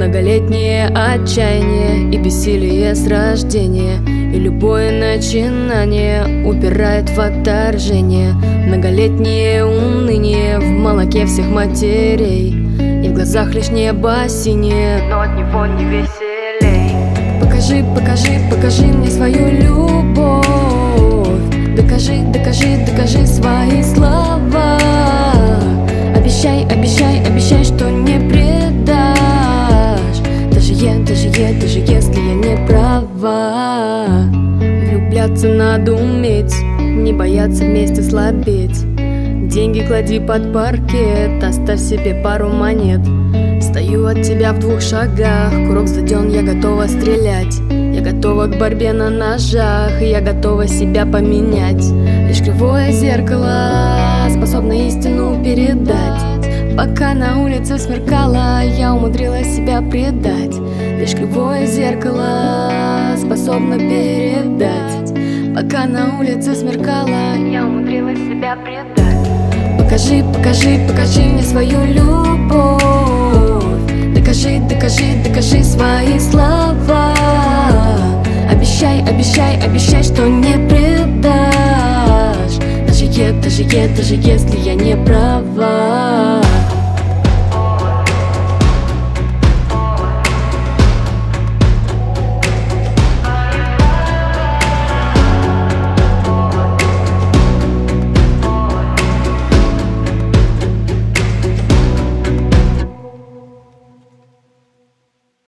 Многолетнее отчаяние и бессилие с рождения. И любое начинание упирает в отторжение. Многолетнее уныние в молоке всех матерей. И в глазах лишь небо синее, но от него не веселей. Покажи, покажи, покажи мне свою любовь. Докажи, докажи, докажи свои слова. Обещай, обещай, обещай, Влюбляться надо уметь, не бояться вместе слабеть. Деньги клади под паркет, оставь себе пару монет. Стою от тебя в двух шагах, курок заден, я готова стрелять. Я готова к борьбе на ножах, я готова себя поменять. Лишь кривое зеркало способно истину передать. Пока на улице смеркало, я умудрилась себя предать. Лишь кривое зеркало способно передать Пока на улице смеркало, я умудрилась себя предать. Покажи, покажи, покажи мне свою любовь. Докажи, докажи, докажи свои слова. Обещай, обещай, обещай, что не предашь. Даже, е, даже, е, даже если я не права